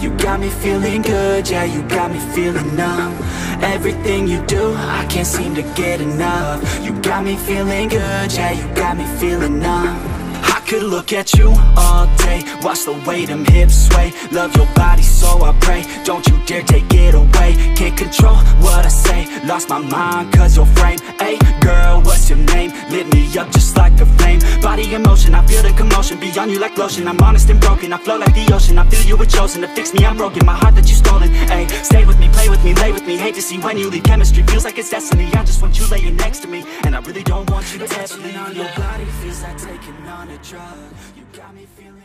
You got me feeling good, yeah, you got me feeling numb. Everything you do, I can't seem to get enough. You got me feeling good, yeah, you got me feeling numb. I could look at you all day Watch the way them hips sway. Love your body so I pray Don't you dare take it away. Can't control what I say Lost my mind cause your frame. Hey girl, what's your name? Lit me up just Body in motion, I feel the commotion Beyond you like lotion. I'm honest and broken. I flow like the ocean. I feel you were chosen. To fix me, I'm broken. My heart that you stolen. Hey, stay with me, play with me, lay with me. Hate to see when you leave. Chemistry feels like it's destiny. I just want you laying next to me. And I really don't want you to ever leave on your body feels like taking on a drug. You got me feeling